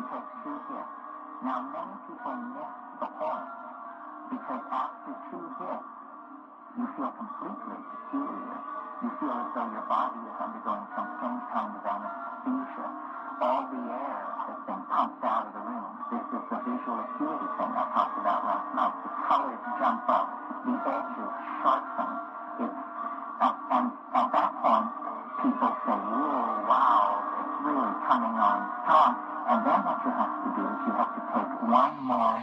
take two hits. Now, many people miss the point because after two hits, you feel completely peculiar. You feel as though your body is undergoing some strange kind of anesthesia. All the air has been pumped out of the room. This is the visual acuity thing I talked about last night. The colors jump up. The edges sharpen. At that point, people say, whoa, wow, it's really coming on strong. And then what you have to do is you have to take one more.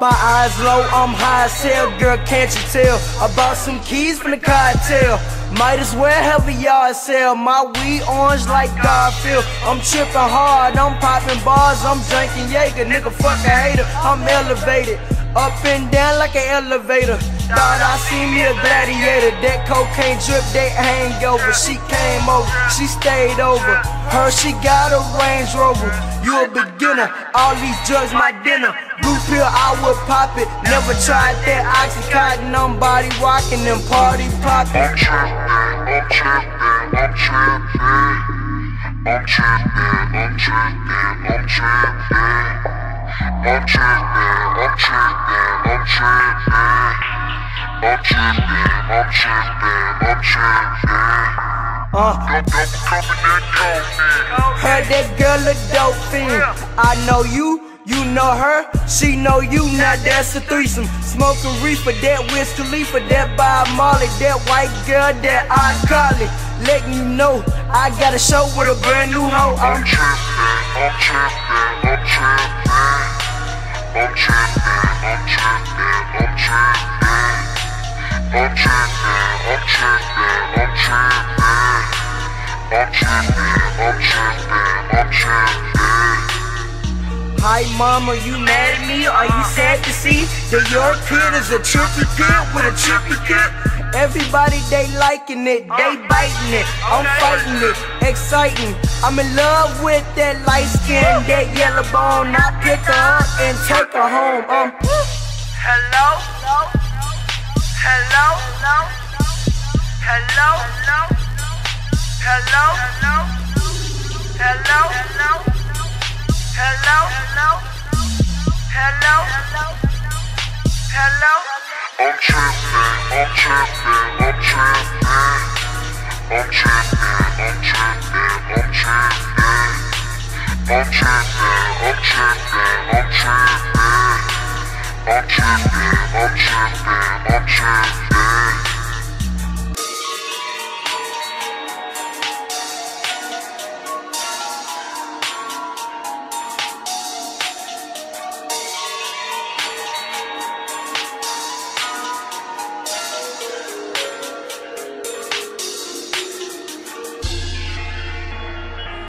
My eyes low, I'm high as hell, girl, can't you tell? I bought some keys from the cartel. Might as well have a yard sale. My weed orange like Garfield. I'm tripping hard, I'm popping bars, I'm drinking Jaeger. Nigga, fuck a hater, I'm elevated. Up and down like an elevator. Thought I seen me a gladiator. That cocaine drip, that hangover. She came over, she stayed over. Her, she got a Range Rover. You a beginner, all these drugs my dinner. Blue pill, I would pop it. Never tried that oxycontin. I'm body rocking and party popping. I'm tripping, I'm tripping, I'm tripping. I'm tripping, I'm tripping, I'm tripping. I'm tripping, I'm tripping, I'm tripping. I'm tripping, I'm tripping, I'm tripping. Uh, heard that girl a dope fiend. I know you. You know her, she know you, now that's a threesome. Smoking reefer, that Wiz Khalifa, that Bob Marley, that white girl, that I call it. Letting you know, I got a show with a brand new hoe. I'm I'm I'm tripping, I'm tripping. I'm tripping, I'm tripping, I'm tripping. I'm tripping, I'm tripping, I'm tripping. I'm tripping, I'm tripping, I'm tripping. Hi mama, you mad at me? Are you sad to see that your kid is a trippy kid with a trippy kid? Everybody they liking it, they biting it, I'm fighting it, exciting. I'm in love with that light skin, that yellow bone. I pick her up and take her home. Um, Hello? Hello? Hello? Hello? Hello? Hello? Hello? Hello? Hello? I'm tripping, I'm tripping, I'm tripping. I'm tripping, I'm tripping, I'm tripping. I'm tripping, I'm tripping, I'm tripping. I'm tripping, I'm tripping, I'm tripping.